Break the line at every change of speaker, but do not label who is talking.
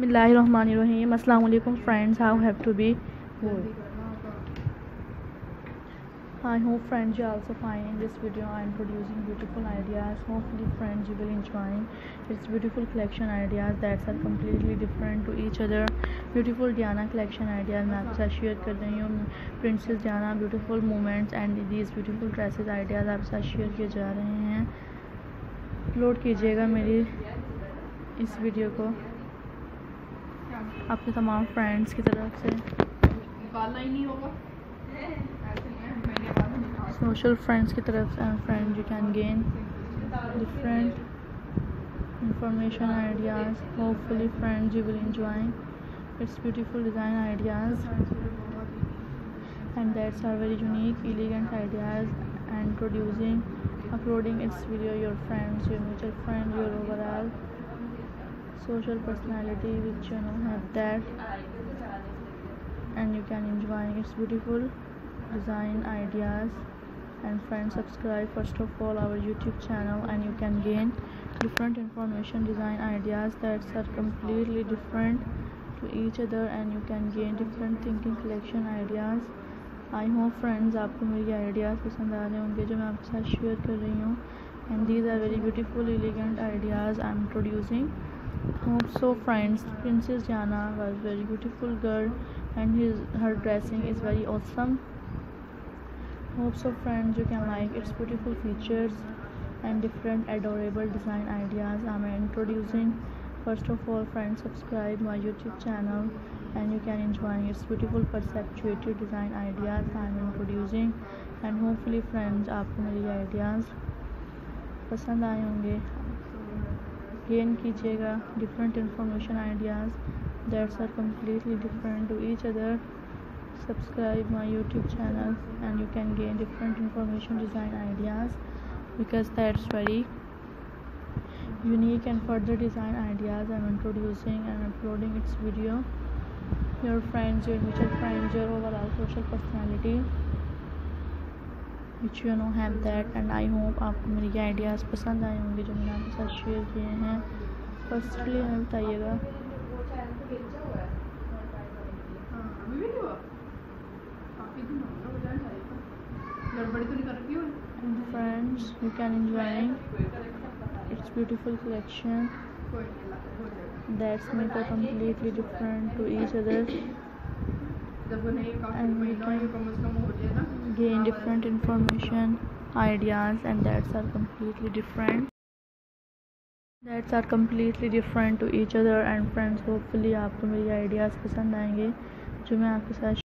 बसमिलीम अलकुम friends I have to be? Good I hope friends you also fine this video I am producing beautiful ideas hope the friends you will enjoying its beautiful collection ideas that's are completely different to each other beautiful Diana collection ideas मैं आपके साथ share कर रही हूँ prince Diana beautiful moments and these beautiful dresses ideas आपके साथ share किए जा रहे हैं लोड कीजिएगा मेरी इस वीडियो को आपके तमाम फ्रेंड्स की तरफ़ से। सोशल फ्रेंड्स की तरफ़ से friend you can gain different information ideas hopefully friend you will enjoy its beautiful design ideas and that's are very unique elegant ideas and producing uploading its video your friends your mutual friend your over social personality which you know have that and you can enjoy its beautiful design ideas and friends subscribe first of all our youtube channel and you can gain different information design ideas that are completely different to each other and you can gain different thinking collection ideas I hope friends आपको मेरी ideas पसंद आ रहे होंगे जो मैं आपके साथ share कर रही हूँ and these are very beautiful elegant ideas I am producing hope so friends princess Diana was very beautiful girl and her dressing is very awesome hope so friends you can like its beautiful features and different adorable design ideas I am introducing first of all friends subscribe my YouTube channel and you can enjoy its beautiful perpetuated design ideas I am introducing and hopefully friends आपको मेरी ideas पसंद आए होंगे। Gain कीजिएगा। Different information ideas that's are completely different to each other subscribe my YouTube channel and you can gain different information design ideas because that's very unique and further design ideas am introducing and uploading its video your friends your mutual friends your overall social personality which you know have that, and I hope आपको मेरे ये ideas पसंद आए होंगे जो मैंने आपके साथ शेयर किए हैं। फर्स्टली हमें बताइएगा। Friends you can enjoying its beautiful collection that's make a completely different to each other gain different information ideas and that's are completely different that's are completely different to each other and friends hopefully आपको मेरी ideas पसंद आएँगे जो मैं आपके साथ